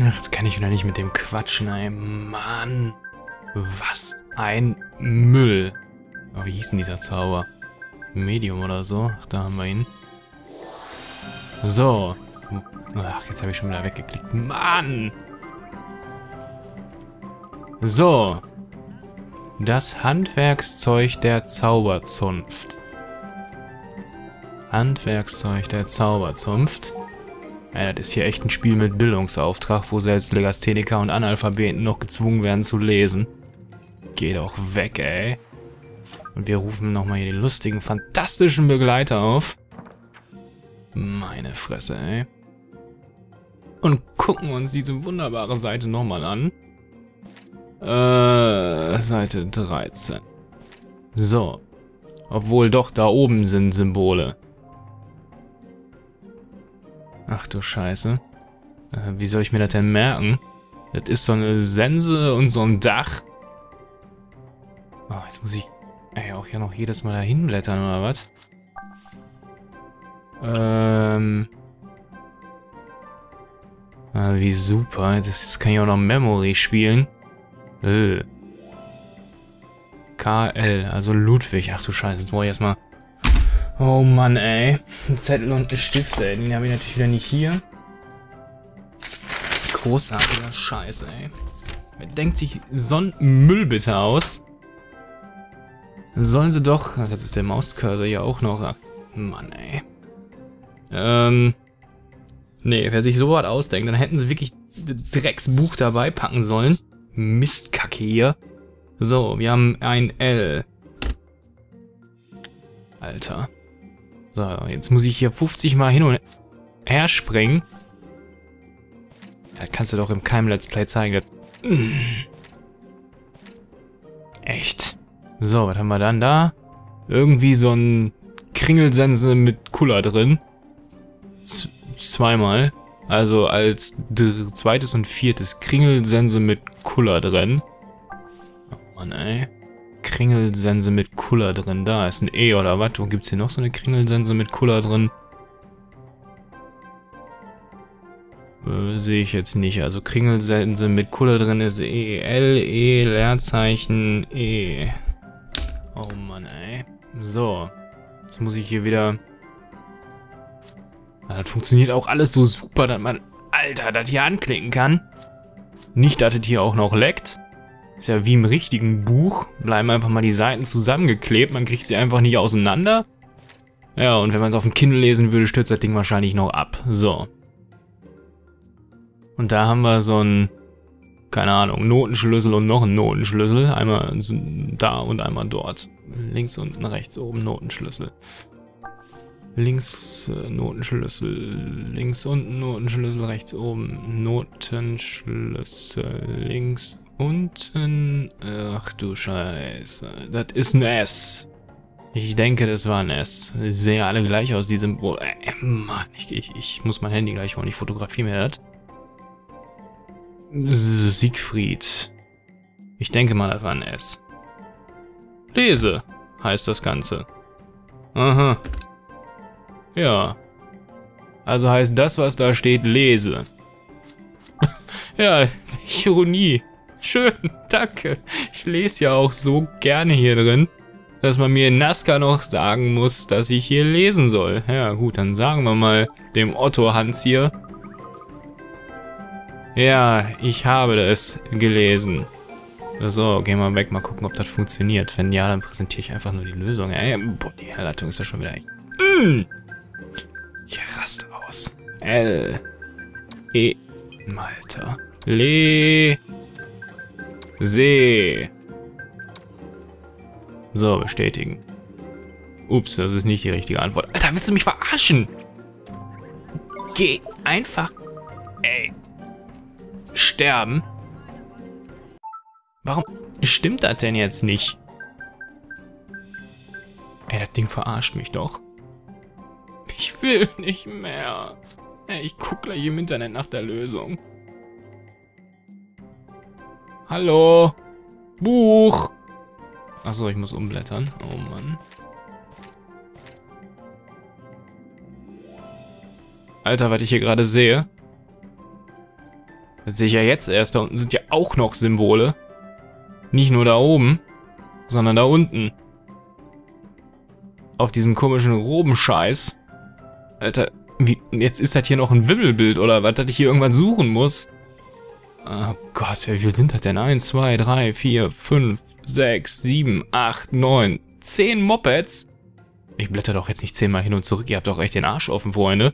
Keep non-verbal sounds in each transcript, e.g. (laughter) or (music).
Ach, jetzt kann ich wieder nicht mit dem quatschen, ey. Mann. Was ein Müll. Oh, wie hieß denn dieser Zauber? Medium oder so. Ach, da haben wir ihn. So. Ach, jetzt habe ich schon wieder weggeklickt. Mann! So. Das Handwerkszeug der Zauberzunft. Handwerkszeug der Zauberzunft. Ja, das ist hier echt ein Spiel mit Bildungsauftrag, wo selbst Legastheniker und Analphabeten noch gezwungen werden zu lesen. Geh doch weg, ey. Und wir rufen nochmal hier den lustigen, fantastischen Begleiter auf. Meine Fresse, ey. Und gucken uns diese wunderbare Seite nochmal an. Äh, Seite 13. So. Obwohl doch, da oben sind Symbole. Ach du Scheiße. Äh, wie soll ich mir das denn merken? Das ist so eine Sense und so ein Dach. Oh, jetzt muss ich ey, auch ja noch jedes Mal dahin blättern, oder was? Ähm... Ah, wie super. Das, das kann ich auch noch Memory spielen. Äh. KL, also Ludwig. Ach du Scheiße, jetzt brauche ich erstmal Oh Mann, ey. Ein Zettel und ein Stift, ey. Den habe ich natürlich wieder nicht hier. Großartiger Scheiß, ey. Wer denkt sich so ein Müll bitte aus? Sollen sie doch... Ach, jetzt ist der Mauscursor ja auch noch... Ach, Mann, ey. Ähm... Nee, wer sich sowas ausdenkt, dann hätten sie wirklich Drecksbuch dabei packen sollen. Mistkacke hier. So, wir haben ein L. Alter. So, jetzt muss ich hier 50 Mal hin und her springen. Das kannst du doch im keinem Let's Play zeigen. Echt. So, was haben wir dann da? Irgendwie so ein Kringelsense mit Cooler drin. Z zweimal. Also als zweites und viertes Kringelsense mit Cooler drin. Oh Mann, ey. Kringelsense mit Kuller drin. Da ist ein E oder was? Wo gibt es hier noch so eine Kringelsense mit Kuller drin? Äh, Sehe ich jetzt nicht. Also Kringelsense mit Kuller drin ist E, L, E, Leerzeichen, E. Oh Mann, ey. So. Jetzt muss ich hier wieder... Ah, das funktioniert auch alles so super, dass man... Alter, das hier anklicken kann. Nicht, dass es hier auch noch leckt. Ist ja wie im richtigen Buch. Bleiben einfach mal die Seiten zusammengeklebt. Man kriegt sie einfach nicht auseinander. Ja, und wenn man es auf dem Kindle lesen würde, stürzt das Ding wahrscheinlich noch ab. So. Und da haben wir so ein, keine Ahnung, Notenschlüssel und noch einen Notenschlüssel. Einmal da und einmal dort. Links unten, rechts oben Notenschlüssel. Links äh, Notenschlüssel, links unten Notenschlüssel, rechts oben Notenschlüssel, links Unten... Ach du Scheiße. Das ist ein S. Ich denke, das war ein S. Sie sehen alle gleich aus, die Symbole. Äh, Mann, ich, ich, ich muss mein Handy gleich holen. Ich fotografiere mir das. Siegfried. Ich denke mal, das war ein S. Lese heißt das Ganze. Aha. Ja. Also heißt das, was da steht, lese. (laughs) ja, Ironie. Schön, danke. Ich lese ja auch so gerne hier drin, dass man mir in Nazca noch sagen muss, dass ich hier lesen soll. Ja gut, dann sagen wir mal dem Otto Hans hier. Ja, ich habe das gelesen. So, gehen wir weg, mal gucken, ob das funktioniert. Wenn ja, dann präsentiere ich einfach nur die Lösung. Ey, boah, die Herleitung ist ja schon wieder echt... Mm. Ich raste aus. L. E. Malta. Le. See. So, bestätigen. Ups, das ist nicht die richtige Antwort. Alter, willst du mich verarschen? Geh einfach. Ey. Sterben? Warum stimmt das denn jetzt nicht? Ey, das Ding verarscht mich doch. Ich will nicht mehr. Ey, ich guck gleich im Internet nach der Lösung. Hallo? Buch! Achso, ich muss umblättern. Oh Mann. Alter, was ich hier gerade sehe. Das sehe ich ja jetzt erst. Da unten sind ja auch noch Symbole. Nicht nur da oben, sondern da unten. Auf diesem komischen Robenscheiß. Alter, wie, jetzt ist das hier noch ein Wimmelbild oder was, dass ich hier irgendwas suchen muss. Oh Gott, wie viel sind das denn? 1, 2, 3, 4, 5, 6, 7, 8, 9, 10 Mopeds? Ich blätter doch jetzt nicht zehnmal hin und zurück, ihr habt doch echt den Arsch offen, Freunde.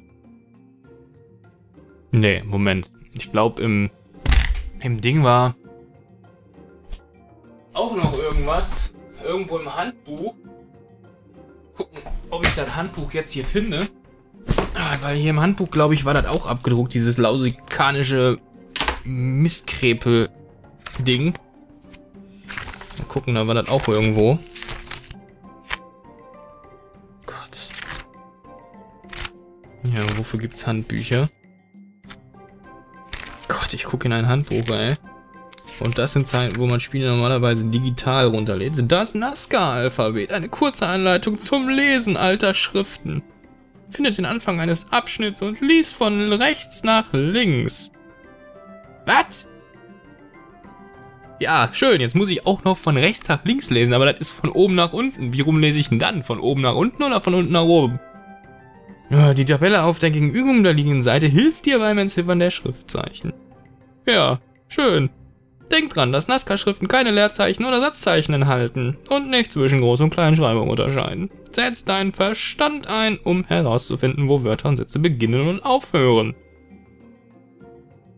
Nee, Moment. Ich glaube, im, im Ding war auch noch irgendwas. Irgendwo im Handbuch. Gucken, ob ich das Handbuch jetzt hier finde. Ah, weil hier im Handbuch, glaube ich, war das auch abgedruckt, dieses lausikanische Mistkrepel-Ding. Mal gucken, da war das auch irgendwo. Gott. Ja, wofür gibt's Handbücher? Gott, ich gucke in ein Handbuch, ey. Und das sind Zeiten, wo man Spiele normalerweise digital runterlädt. Das Nazca-Alphabet, eine kurze Anleitung zum Lesen alter Schriften. Findet den Anfang eines Abschnitts und liest von rechts nach links. Was? Ja, schön, jetzt muss ich auch noch von rechts nach links lesen, aber das ist von oben nach unten. Wie rum lese ich denn dann? Von oben nach unten oder von unten nach oben? Die Tabelle auf der gegenüberliegenden Seite hilft dir beim Entziffern der Schriftzeichen. Ja, schön. Denk dran, dass Nazca-Schriften keine Leerzeichen oder Satzzeichen enthalten und nicht zwischen Groß- und Kleinschreibung unterscheiden. Setz deinen Verstand ein, um herauszufinden, wo Wörter und Sätze beginnen und aufhören.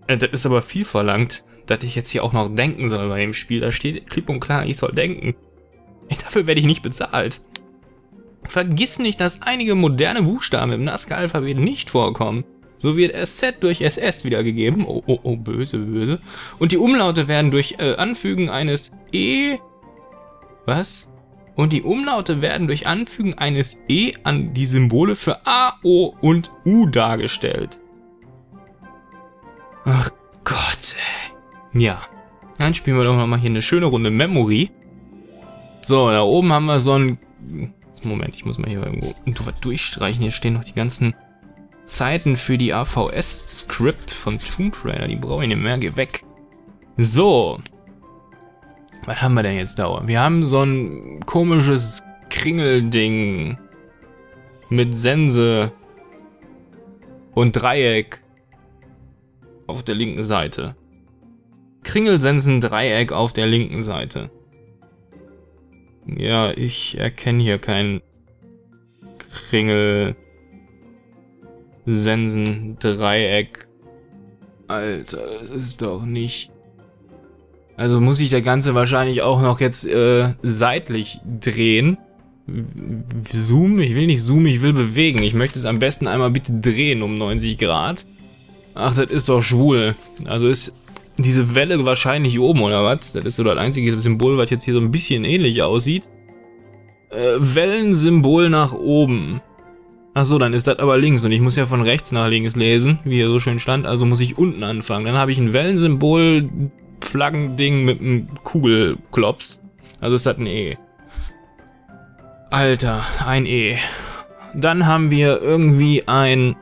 Äh, das ist aber viel verlangt, dass ich jetzt hier auch noch denken soll bei dem Spiel. Da steht klipp und klar, ich soll denken. Dafür werde ich nicht bezahlt. Vergiss nicht, dass einige moderne Buchstaben im Nazca-Alphabet nicht vorkommen. So wird SZ durch SS wiedergegeben. Oh, oh, oh, böse, böse. Und die Umlaute werden durch äh, Anfügen eines E... Was? Und die Umlaute werden durch Anfügen eines E an die Symbole für A, O und U dargestellt. Ach Gott. Ja. Dann spielen wir doch nochmal hier eine schöne Runde Memory. So, da oben haben wir so ein... Moment, ich muss mal hier irgendwo durchstreichen. Hier stehen noch die ganzen Zeiten für die AVS-Script von Tomb Raider. Die brauche ich nicht mehr. Geh weg. So. Was haben wir denn jetzt da? Wir haben so ein komisches Kringelding mit Sense und Dreieck auf der linken Seite. Kringelsensen Dreieck auf der linken Seite. Ja, ich erkenne hier kein Kringel Sensen, Dreieck. Alter, das ist doch nicht... Also muss ich das Ganze wahrscheinlich auch noch jetzt äh, seitlich drehen. Zoom? Ich will nicht zoomen, ich will bewegen. Ich möchte es am besten einmal bitte drehen um 90 Grad. Ach, das ist doch schwul. Also ist diese Welle wahrscheinlich oben, oder was? Das ist so das einzige Symbol, was jetzt hier so ein bisschen ähnlich aussieht. Äh, Wellensymbol nach oben. Achso, dann ist das aber links und ich muss ja von rechts nach links lesen, wie hier so schön stand, also muss ich unten anfangen. Dann habe ich ein Wellensymbol, Flaggending mit einem Kugelklops. Also ist das ein E. Alter, ein E. Dann haben wir irgendwie ein...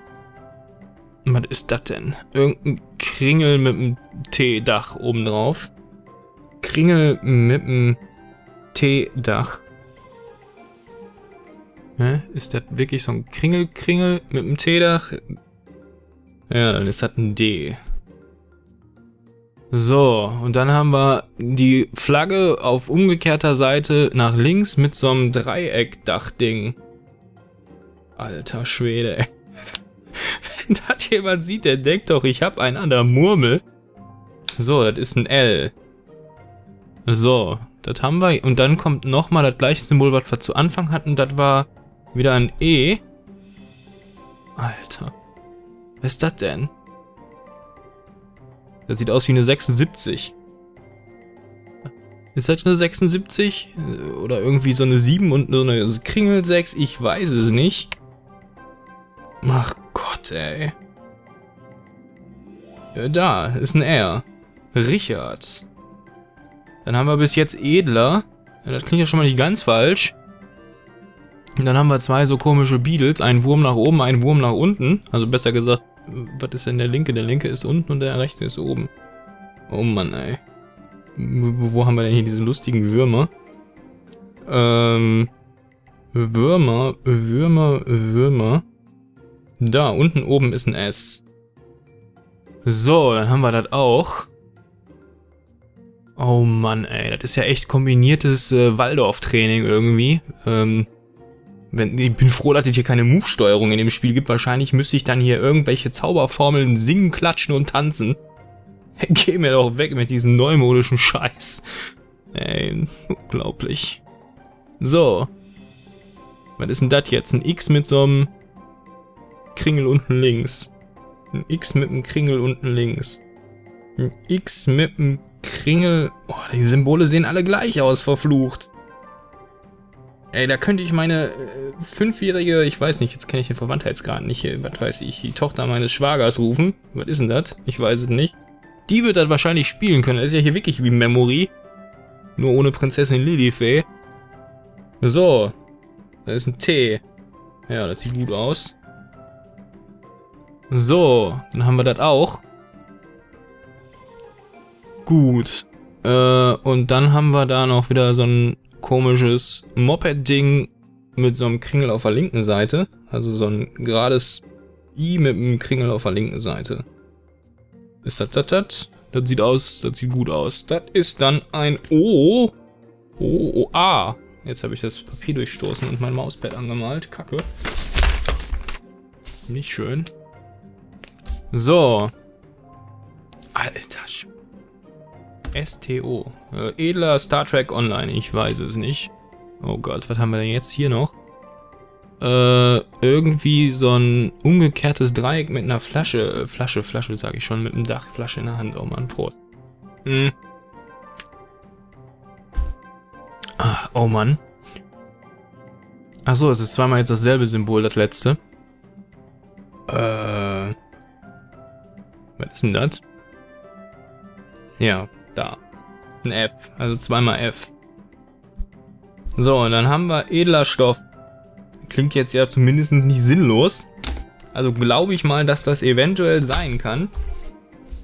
Was ist das denn? Irgendein Kringel mit einem T-Dach oben drauf. Kringel mit einem T-Dach. Hä? Ist das wirklich so ein Kringel-Kringel mit einem T-Dach? Ja, dann ist das ein D. So, und dann haben wir die Flagge auf umgekehrter Seite nach links mit so einem Dreieckdach-Ding. Alter Schwede, ey. (laughs) Wenn das jemand sieht, der denkt doch, ich habe einen an der Murmel. So, das ist ein L. So, das haben wir. Und dann kommt nochmal das gleiche Symbol, was wir zu Anfang hatten. Das war wieder ein E. Alter. Was ist das denn? Das sieht aus wie eine 76. Ist das eine 76? Oder irgendwie so eine 7 und so eine Kringel 6? Ich weiß es nicht. Ach Gott, ey. Da, ist ein R. Richard. Dann haben wir bis jetzt Edler. Ja, das klingt ja schon mal nicht ganz falsch. Und dann haben wir zwei so komische Beatles, einen Wurm nach oben, einen Wurm nach unten. Also besser gesagt, was ist denn der linke? Der linke ist unten und der rechte ist oben. Oh Mann, ey. Wo haben wir denn hier diese lustigen Würmer? Ähm... Würmer, Würmer, Würmer. Da, unten oben ist ein S. So, dann haben wir das auch. Oh Mann, ey, das ist ja echt kombiniertes äh, Waldorf-Training irgendwie. Ähm, wenn, ich bin froh, dass es hier keine Move-Steuerung in dem Spiel gibt. Wahrscheinlich müsste ich dann hier irgendwelche Zauberformeln singen, klatschen und tanzen. (laughs) Geh mir doch weg mit diesem neumodischen Scheiß. Ey, unglaublich. So. Was ist denn das jetzt? Ein X mit so einem Kringel unten links. Ein X mit einem Kringel unten links. Ein X mit einem Kringel... Oh, die Symbole sehen alle gleich aus, verflucht. Ey, da könnte ich meine äh, fünfjährige, ich weiß nicht, jetzt kenne ich den Verwandtheitsgrad nicht, was weiß ich, die Tochter meines Schwagers rufen. Was ist denn das? Ich weiß es nicht. Die wird das wahrscheinlich spielen können. Das ist ja hier wirklich wie Memory. Nur ohne Prinzessin Lilifee. So. Da ist ein T. Ja, das sieht gut aus. So, dann haben wir das auch. Gut. Äh, und dann haben wir da noch wieder so ein komisches Moped-Ding mit so einem Kringel auf der linken Seite. Also so ein gerades I mit einem Kringel auf der linken Seite. Ist das das? Das, das sieht aus, das sieht gut aus. Das ist dann ein O. O, O, A. Jetzt habe ich das Papier durchstoßen und mein Mauspad angemalt. Kacke. Nicht schön. So. Alter Sch STO. Äh, edler Star Trek Online, ich weiß es nicht. Oh Gott, was haben wir denn jetzt hier noch? Äh, irgendwie so ein umgekehrtes Dreieck mit einer Flasche, äh, Flasche, Flasche sage ich schon, mit einem Dachflasche in der Hand. Oh Mann, Prost. Hm. Ah, oh Mann. Achso, es ist zweimal jetzt dasselbe Symbol, das letzte. Äh. Was ist denn das? Ja, da. Ein F. Also zweimal F. So, und dann haben wir edler Stoff. Klingt jetzt ja zumindest nicht sinnlos. Also glaube ich mal, dass das eventuell sein kann.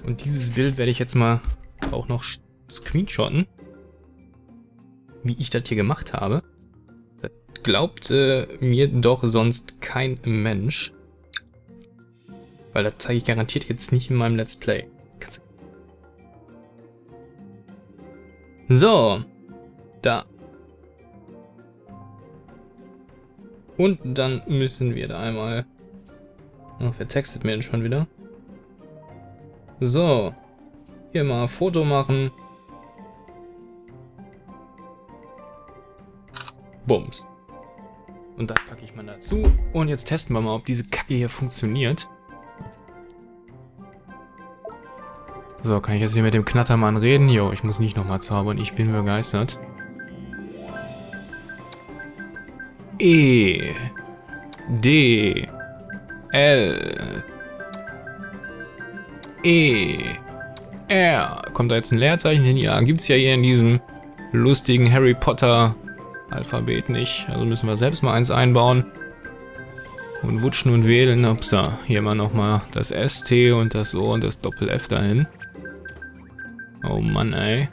Und dieses Bild werde ich jetzt mal auch noch screenshotten. Wie ich das hier gemacht habe. Das glaubt äh, mir doch sonst kein Mensch. Weil das zeige ich garantiert jetzt nicht in meinem Let's Play. So. Da. Und dann müssen wir da einmal... Oh, wer textet mir denn schon wieder? So. Hier mal ein Foto machen. Bums. Und das packe ich mal dazu. Und jetzt testen wir mal, ob diese Kacke hier funktioniert. So, kann ich jetzt hier mit dem Knattermann reden? Jo, ich muss nicht nochmal zaubern. Ich bin begeistert. E. D. L. E. R. Kommt da jetzt ein Leerzeichen hin? Ja, gibt's ja hier in diesem lustigen Harry Potter Alphabet nicht. Also müssen wir selbst mal eins einbauen. Und wutschen und wählen. Upsa. Hier mal nochmal das ST und das O und das Doppel-F dahin. Oh Mann, ey.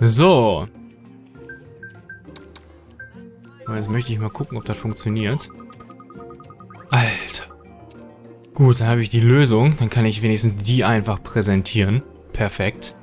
So. Jetzt möchte ich mal gucken, ob das funktioniert. Alter. Gut, dann habe ich die Lösung. Dann kann ich wenigstens die einfach präsentieren. Perfekt.